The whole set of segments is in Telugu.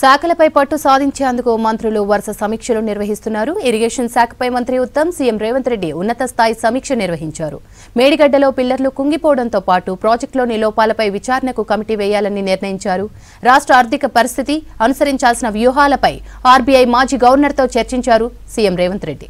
శాఖలపై పట్టు సాధించేందుకు మంత్రులు వరుస సమీక్షలు నిర్వహిస్తున్నారు. ఇరిగేషన్ శాఖపై మంత్రి ఉత్తమ్ సీఎం రేవంత్ రెడ్డి ఉన్నత స్థాయి సమీక్ష నిర్వహించారు. మేడిగడ్డలో పిల్లర్లు కుంగిపోవడంతో పాటు ప్రాజెక్టులోని లోపాలపై విచారణకు కమిటీ వేయాలని నిర్ణయించారు. రాష్ట్ర ఆర్థిక పరిస్థితి అనుసరించాల్సిన వ్యూహాలపై ఆర్బీఐ మాజీ గవర్నర్తో చర్చించారు సీఎం రేవంత్ రెడ్డి.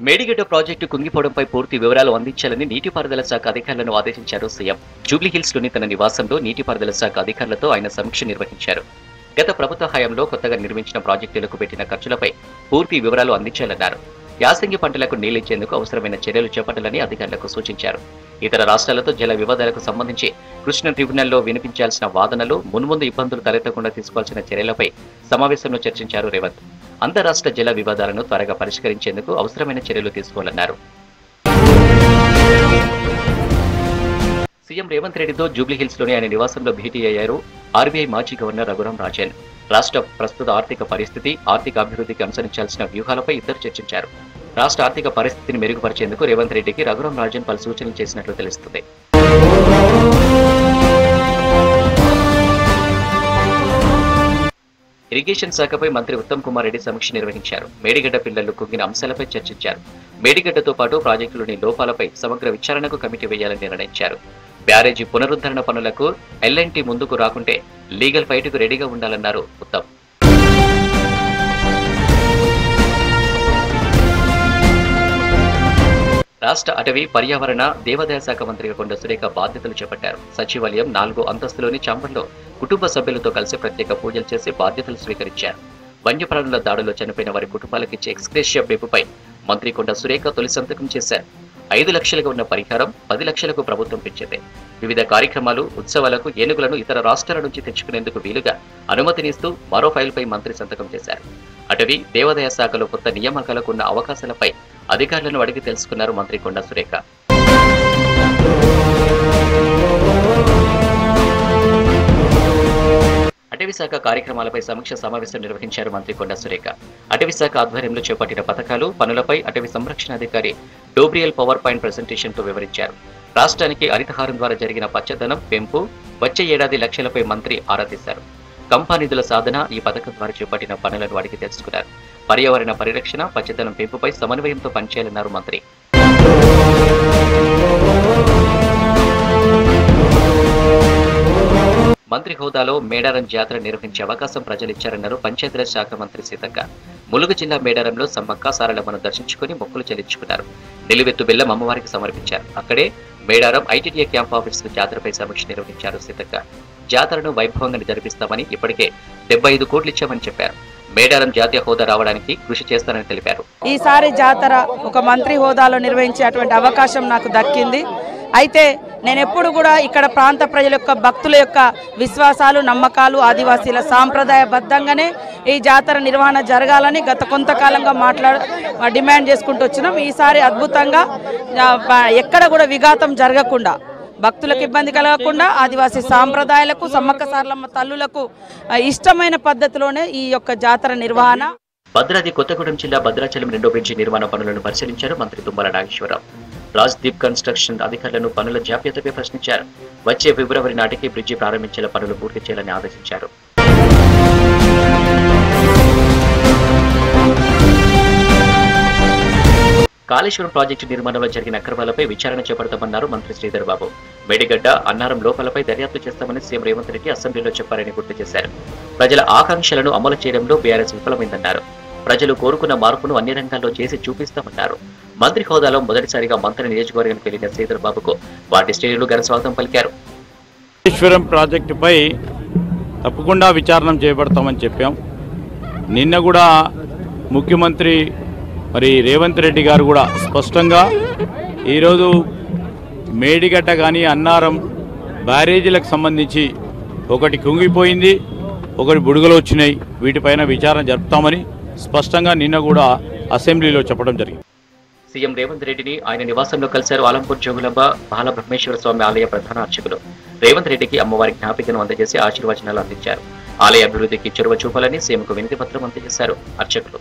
మేడిగడ్డ ప్రాజెక్టు కుంగిపోవడంపై పూర్తి వివరాలు అందించాలని నీటిపారుదల శాఖ అధికారులను ఆదేశించారు సీఎం. జూబ్లీహిల్స్లోని తన నివాసంలో నీటిపారుదల శాఖ అధికారులతో ఆయన సమీక్ష నిర్వహించారు. గత ప్రభుత్వ హయాంలో కొత్తగా నిర్మించిన ప్రాజెక్టులకు పెట్టిన ఖర్చులపై పూర్తి వివరాలు అందించాలన్నారు. యాసంగి పంటలకు నీళ్ళిచ్చేందుకు అవసరమైన చర్యలు చేపట్టాలని అధికారులకు సూచించారు. ఇతర రాష్ట్రాలతో జల వివాదాలకు సంబంధించి కృష్ణ ట్రిబ్యునల్లో వినిపించాల్సిన వాదనలు మున్ముందు ఇబ్బందులు తలెత్తకుండా తీసుకోవాల్సిన చర్యలపై సమావేశంలో చర్చించారు రేవంత్. అంతరాష్ట్ర జల వివాదాలను త్వరగా పరిష్కరించేందుకు అవసరమైన చర్యలు తీసుకోవాలన్నారు. సీఎం రేవంత్ రెడ్డితో జూబ్లీహిల్స్లోని ఆయన నివాసంలో భేటీ అయ్యారు ఆర్బీఐ మాజీ గవర్నర్ రఘురాం రాజన్. రాష్ట్ర ప్రస్తుత ఆర్థిక పరిస్థితి ఆర్థిక అభివృద్ధికి అనుసరించాల్సిన వ్యూహాలపై ఇద్దరు చర్చించారు. రాష్ట్ర ఆర్థిక పరిస్థితిని మెరుగుపరిచేందుకు రేవంత్ రెడ్డికి రఘురాం రాజన్ పలు సూచనలు చేసినట్లు తెలుస్తుంది. ఇరిగేషన్ శాఖపై మంత్రి ఉత్తమ్ కుమార్ రెడ్డి సమీక్ష నిర్వహించారు. మేడిగడ్డ పిల్లలు కుంగిన అంశాలపై చర్చించారు. మేడిగడ్డతో పాటు ప్రాజెక్టులోని లోపాలపై సమగ్ర విచారణకు కమిటీ వేయాలని నిర్ణయించారు. బ్యారేజీ పునరుద్ధరణ పనులకు ఎల్ఎన్టీ ముందుకు రాకుంటే లీగల్ ఫైట్కు రెడీగా ఉండాలన్నారు ఉత్తమ్. రాష్ట్ర అటవీ పర్యావరణ దేవాదాయ శాఖ మంత్రిగా కొండ సురేఖ బాధ్యతలు చేపట్టారు. సచివాలయం నాలుగో అంతస్తులోని చంబల్లో కుటుంబ సభ్యులతో కలిసి ప్రత్యేక పూజలు చేసి బాధ్యతలు స్వీకరించారు. వన్యప్రాణుల దాడిలో చనిపోయిన వారి కుటుంబాలకు ఇచ్చే ఎక్స్గ్రేషియా బెప్పుపై మంత్రి కొండ సురేఖ తొలి సంతకం చేశారు. ఐదు లక్షలుగా ఉన్న పరిహారం పది లక్షలకు ప్రభుత్వం పెంచింది. వివిధ కార్యక్రమాలు ఉత్సవాలకు ఏనుగులను ఇతర రాష్ట్రాల నుంచి తెచ్చుకునేందుకు వీలుగా అనుమతినిస్తూ మరో ఫైల్పై మంత్రి సంతకం చేశారు. అటవీ దేవాదాయ శాఖలో కొత్త నియామకాలకు ఉన్న అవకాశాలపై అధికారులను అడిగి తెలుసుకున్నారు మంత్రి కొండా సురేఖ. అటవీశాఖ కార్యక్రమాలపై సమీక్ష సమావేశం నిర్వహించారు మంత్రి కొండా సురేఖ. అటవీ శాఖ ఆధ్వర్యంలో చేపట్టిన పథకాలు పనులపై అటవీ సంరక్షణ అధికారి డోబ్రియల్ పవర్ పాయింట్ ప్రెజెంటేషన్తో వివరించారు. రాష్ట్రానికి హరితహారం ద్వారా జరిగిన పచ్చదనం పెంపు వచ్చే ఏడాది లక్షలపై మంత్రి ఆరా తీశారు. కంపా నిధుల సాధన ఈ పథకం ద్వారా చేపట్టిన పనులను అడిగి తెలుసుకున్నారు. పర్యావరణ పరిరక్షణ పచ్చదనం పెంపుపై సమన్వయంతో పనిచేయాలన్నారు మంత్రి. మంత్రి హోదాలో మేడారం జాతర నిర్వహించే అవకాశం ప్రజలిచ్చారన్నారు పంచాయతీరాజ్ శాఖ మంత్రి సీతక్క. ములుగు జిల్లా మేడారంలో సమ్మక్క సారలమ్మను దర్శించుకుని మొక్కులు చెల్లించుకున్నారు. నిలువెత్తు బెల్లం అమ్మవారికి సమర్పించారు. అక్కడే మేడారం ఐటీడీఏ క్యాంప్ ఆఫీసులో జాతరపై సమీక్ష నిర్వహించారు సీతక్క. జాతరను వైభవంగా జరిపిస్తామని ఇప్పటికే డెబ్బై ఐదు కోట్లు ఇచ్చామని చెప్పారు. మేడారం జాతీయ హోదా రావడానికి కృషి చేస్తానని తెలిపారు. ఈసారి జాతర ఒక మంత్రి హోదాలో నిర్వహించేటువంటి అవకాశం నాకు దక్కింది. అయితే నేను ఎప్పుడు కూడా ఇక్కడ ప్రాంత ప్రజల యొక్క భక్తుల యొక్క విశ్వాసాలు నమ్మకాలు ఆదివాసీల సాంప్రదాయబద్ధంగానే ఈ జాతర నిర్వహణ జరగాలని గత కొంతకాలంగా మాట్లాడ డిమాండ్ చేసుకుంటూ వచ్చినాం. ఈసారి అద్భుతంగా ఎక్కడ కూడా విఘాతం జరగకుండా భక్తులకు ఇబ్బంది కలగకుండా ఆదివాసీ సాంప్రదాయాలకు సమ్మక్క సార్లమ్మ తల్లులకు ఇష్టమైన పద్ధతిలోనే ఈ యొక్క జాతర నిర్వహణ. భద్రాద్రి కొత్తగూడెం జిల్లా భద్రాచలం రెండో బ్రిడ్జి నిర్మాణ పనులను పరిశీలించారు మంత్రి తుమ్మల నాగేశ్వరరావు. రాజ్దీప్ కన్స్ట్రక్షన్ అధికారులను పనుల జాప్యతపై ప్రశ్నించారు. వచ్చే ఫిబ్రవరి నాటికి బ్రిడ్జి ప్రారంభించేలా పనులు పూర్తి చేయాలని ఆదేశించారు. కాళేశ్వరం ప్రాజెక్టు నిర్మాణంలో జరిగిన అక్రమాలపై విచారణ చేపడతామన్నారు మంత్రి శ్రీధర్ బాబు. మేడిగడ్డ అన్నారం లోపాలపై దర్యాప్తు చేస్తామని సీఎం రేవంత్ రెడ్డి అసెంబ్లీలో చెప్పారని గుర్తు చేశారు. ప్రజల ఆకాంక్షలను అమలు చేయడంలో బీఆర్ఎస్ విఫలమైందన్నారు. ప్రజలు కోరుకున్న మార్పును అన్ని రంగాల్లో చేసి చూపిస్తామన్నారు. మంత్రి హోదాలో మొదటిసారిగా మంత్రి నియోజకవర్గానికి వెళ్ళిన శ్రీధర్ బాబుకు వాటి శ్రేణులు ఘన స్వాగతం పలికారు. ఈశ్వరం ప్రాజెక్టుపై తప్పకుండా విచారణ చేపడతామని చెప్పాం. నిన్న కూడా ముఖ్యమంత్రి మరి రేవంత్ రెడ్డి గారు కూడా స్పష్టంగా ఈరోజు మేడిగడ్డ కానీ అన్నారం బ్యారేజీలకు సంబంధించి ఒకటి కుంగిపోయింది ఒకటి బుడుగలు వచ్చినాయి. వీటిపైన విచారణ జరుపుతామని స్పష్టంగా నిన్న కూడా అసెంబ్లీలో చెప్పడం జరిగింది. సీఎం రేవంత్ రెడ్డిని ఆయన నివాసంలో కలిశారు ఆలంపూర్ జోగులంబ బాలబ్రహ్మేశ్వర స్వామి ఆలయ ప్రధాన అర్చకులు. రేవంత్ రెడ్డికి అమ్మవారి జ్ఞాపికను అందజేసి ఆశీర్వచనాలు అందించారు. ఆలయ అభివృద్ధికి చొరవ చూపాలని సీఎంకు వినతి పత్రం అందజేశారు అర్చకులు.